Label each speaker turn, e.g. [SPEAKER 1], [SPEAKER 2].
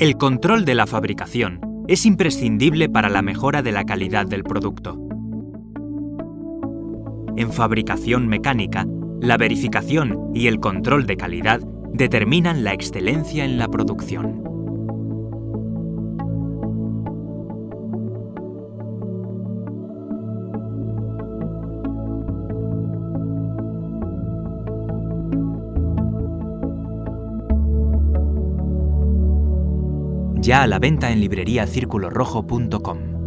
[SPEAKER 1] El control de la fabricación es imprescindible para la mejora de la calidad del producto. En fabricación mecánica, la verificación y el control de calidad determinan la excelencia en la producción. Ya a la venta en libreriacirculorrojo.com.